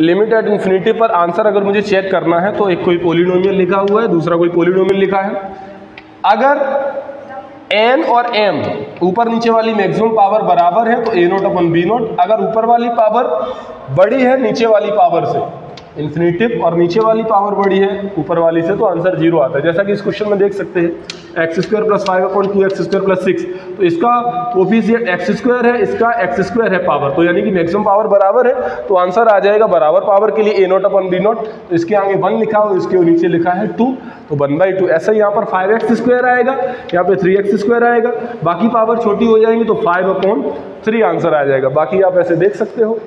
Limit at infinity पर answer अगर मुझे चेक करना है तो एक कोई पोलिनोमियल लिखा हुआ है, दूसरा कोई पोलिनोमियल लिखा है। अगर एन और एम ऊपर नीचे वाली मैक्सिमम पावर बराबर है तो a naught upon b naught अगर ऊपर वाली पावर बड़ी है, नीचे वाली पावर से। इन्फिनिटिव और नीचे वाली पावर बड़ी है, ऊपर वाली से तो आंसर ज़ीरो आता है। जैसा कि इस क्वेश्चन में देख सकते हैं x square plus five upon two x square plus six तो इसका कोफिशियंट एक्स स्क्वायर है, इसका एक्स स्क्वायर है पावर तो यानी कि मैक्सिमम पावर बराबर है तो आंसर आ जाएगा बराबर पावर के लिए a naught upon b naught तो इसके आगे वन लिखा हो इसके नीचे लिखा है टू तो वन बाई टू ऐसा यहाँ पर फाइव एक्स स्क्वायर आएगा, यहाँ पे थ्री एक्स स्क्वायर आएगा। बाकी पावर छोटी हो जाएँगी तो फाइव अपॉन थ्री आंसर आ जाएगा। बाकी आप ऐसे देख सकते हो।